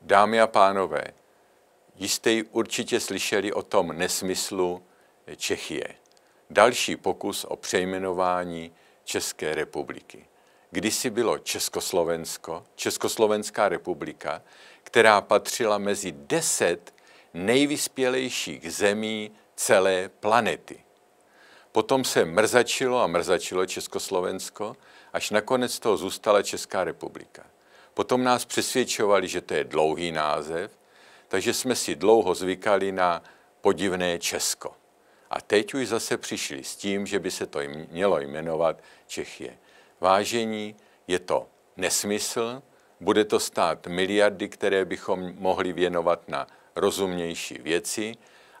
Dámy a pánové, jste určitě slyšeli o tom nesmyslu Čechie. Další pokus o přejmenování České republiky. Kdysi bylo Československo, Československá republika, která patřila mezi deset nejvyspělejších zemí celé planety. Potom se mrzačilo a mrzačilo Československo, až nakonec toho zůstala Česká republika. Potom nás přesvědčovali, že to je dlouhý název, takže jsme si dlouho zvykali na podivné Česko. A teď už zase přišli s tím, že by se to mělo jmenovat Čechie. Vážení, je to nesmysl, bude to stát miliardy, které bychom mohli věnovat na rozumnější věci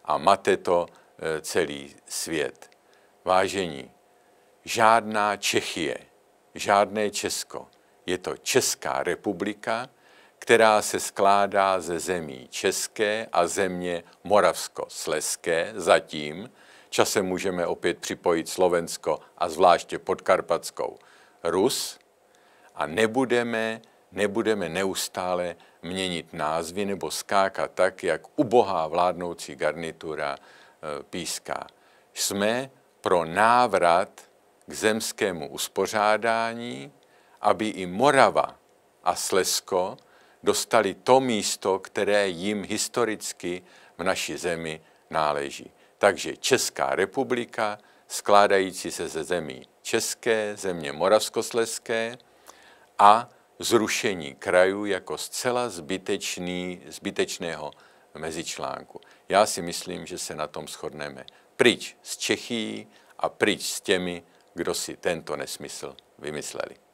a mate to e, celý svět. Vážení, žádná Čechie, žádné Česko. Je to Česká republika, která se skládá ze zemí České a země Moravsko-Sleské zatím. Časem můžeme opět připojit Slovensko a zvláště Podkarpatskou Rus a nebudeme, nebudeme neustále měnit názvy nebo skákat tak, jak ubohá vládnoucí garnitura e, píská. Jsme pro návrat k zemskému uspořádání, aby i Morava a Slesko dostali to místo, které jim historicky v naší zemi náleží. Takže Česká republika, skládající se ze zemí České, země Moravskosleské a zrušení krajů jako zcela zbytečný, zbytečného mezičlánku. Já si myslím, že se na tom shodneme. Pryč z Čechí a pryč s těmi, kdo si tento nesmysl vymysleli.